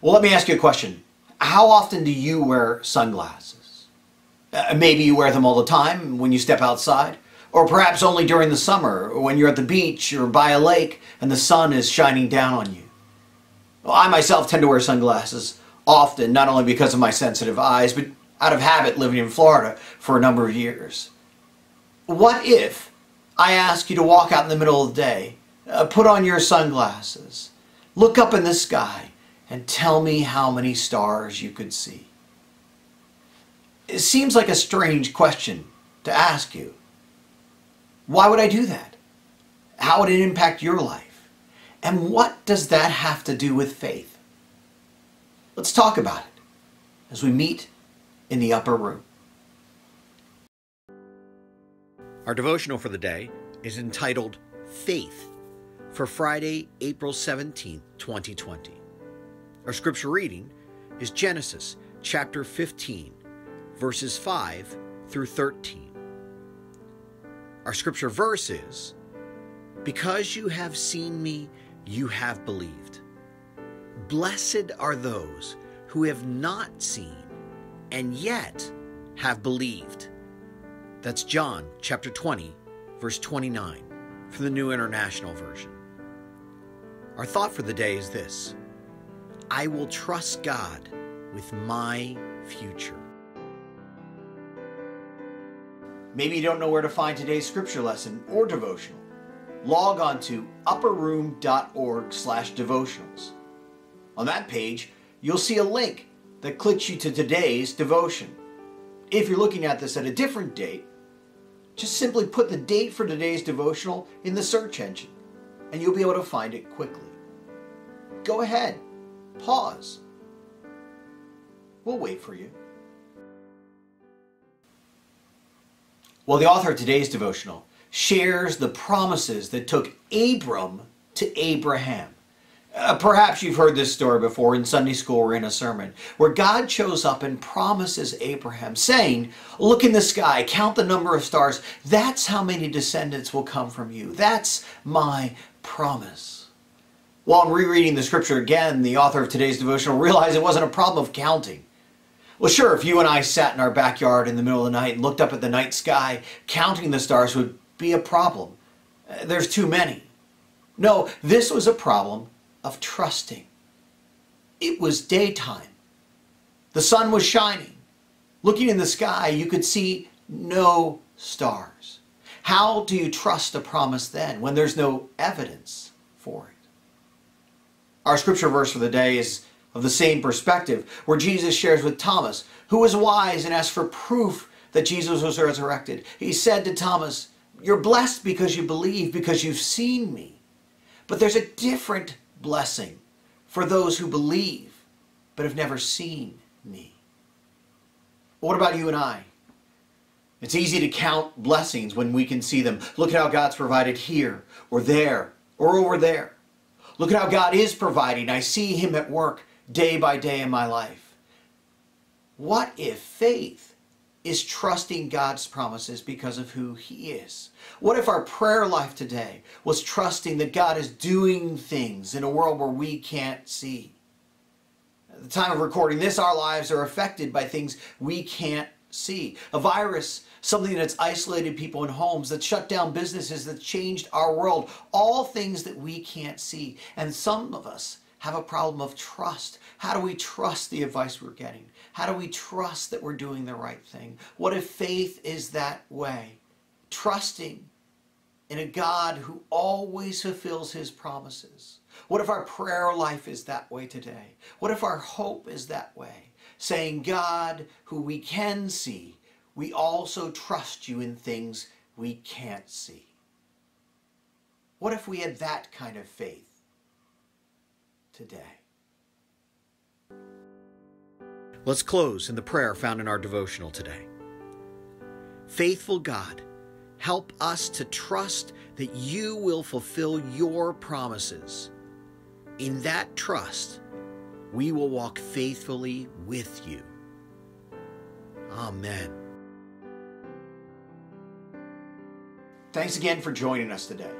Well, let me ask you a question. How often do you wear sunglasses? Uh, maybe you wear them all the time when you step outside, or perhaps only during the summer when you're at the beach or by a lake and the sun is shining down on you. Well, I myself tend to wear sunglasses often, not only because of my sensitive eyes, but out of habit living in Florida for a number of years. What if I ask you to walk out in the middle of the day, uh, put on your sunglasses, look up in the sky, and tell me how many stars you could see? It seems like a strange question to ask you. Why would I do that? How would it impact your life? And what does that have to do with faith? Let's talk about it as we meet in the upper room. Our devotional for the day is entitled Faith for Friday, April 17th, 2020. Our scripture reading is Genesis chapter 15, verses 5 through 13. Our scripture verse is Because you have seen me, you have believed. Blessed are those who have not seen and yet have believed. That's John chapter 20, verse 29 from the New International Version. Our thought for the day is this I will trust God with my future. Maybe you don't know where to find today's scripture lesson or devotional. Log on to upperroom.org slash devotionals. On that page, you'll see a link that clicks you to today's devotion. If you're looking at this at a different date, just simply put the date for today's devotional in the search engine and you'll be able to find it quickly. Go ahead, pause. We'll wait for you. Well, the author of today's devotional shares the promises that took Abram to Abraham. Uh, perhaps you've heard this story before in Sunday school or in a sermon, where God shows up and promises Abraham, saying, Look in the sky, count the number of stars. That's how many descendants will come from you. That's my promise. While I'm rereading the scripture again, the author of today's devotional realized it wasn't a problem of counting. Well, sure, if you and I sat in our backyard in the middle of the night and looked up at the night sky, counting the stars would be a problem. Uh, there's too many. No, this was a problem of trusting. It was daytime. The sun was shining. Looking in the sky, you could see no stars. How do you trust a promise then when there's no evidence for it? Our scripture verse for the day is of the same perspective, where Jesus shares with Thomas, who was wise and asked for proof that Jesus was resurrected. He said to Thomas, You're blessed because you believe, because you've seen me. But there's a different blessing for those who believe but have never seen me. What about you and I? It's easy to count blessings when we can see them. Look at how God's provided here or there or over there. Look at how God is providing. I see Him at work day by day in my life. What if faith is trusting God's promises because of who He is? What if our prayer life today was trusting that God is doing things in a world where we can't see? At the time of recording this, our lives are affected by things we can't see. A virus, something that's isolated people in homes, that shut down businesses, that changed our world. All things that we can't see. And some of us have a problem of trust. How do we trust the advice we're getting? How do we trust that we're doing the right thing? What if faith is that way? Trusting in a God who always fulfills his promises. What if our prayer life is that way today? What if our hope is that way? Saying, God, who we can see, we also trust you in things we can't see. What if we had that kind of faith today? Let's close in the prayer found in our devotional today. Faithful God, help us to trust that you will fulfill your promises. In that trust, we will walk faithfully with you. Amen. Thanks again for joining us today.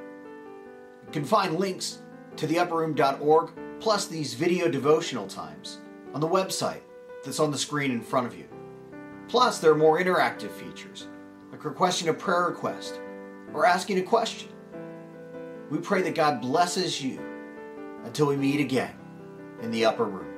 You can find links to theupperroom.org plus these video devotional times on the website that's on the screen in front of you. Plus, there are more interactive features, like requesting a prayer request or asking a question. We pray that God blesses you until we meet again in the upper room.